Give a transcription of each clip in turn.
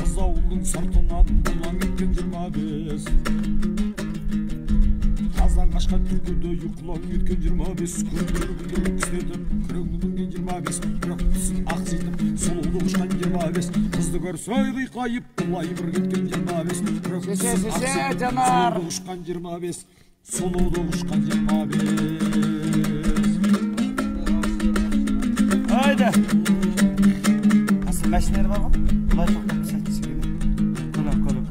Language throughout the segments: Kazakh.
қыз ауылдың сыртынан бұлаң еткен жиырма бес қазан қашқан түлкіде ұйқылаң еткен жиырма бес көңіліңді кісінетіп күреңді мінген жиырма бес бірақ түсін ақситып сұлулық ұшқан жиырма бес қызды көрсе қиқайып бұлай бір кеткен жиырма бес сұлулық ұшқан жиырма бес сұлулық ұшқан жиырма бес Haydi. Мәшинелер бар ғой. Бұлай тоқтап сәтсіз келеді.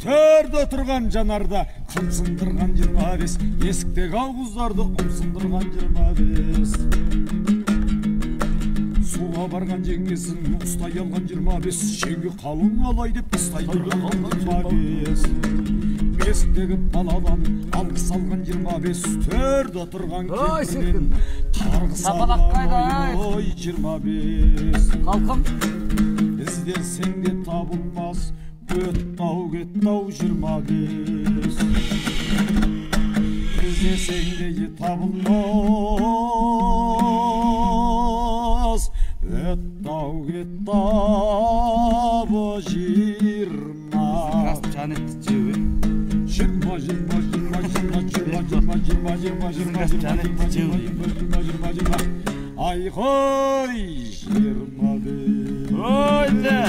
Төрде тұрған жанарда қымсындырған жиырма бес. Есіктегі ауыздарды ұмсындырған жиырма бес. Суға барған жеңгесін ұстай алған жиырма бес. Шеңге қалың алай деп тастай тұрған жиырма бес. Бесіктегі баладан алғыс алған жиырма бес. Төрде тұрған Ой, кемпірден қарғыс алған ой жиырма бес. Халқым. Іздесең де табылмас өтті ау кетті ау жиырма бес іздесең де табылмас өтті ау кетті ау жиырма Раз жанетті жеу. жиырма жиырма жиырма жиырма жиырма жиырма жиырма жиырма жиырма жиырма жиырма жиырма жиырма Ay koy yırmadı. Koy de.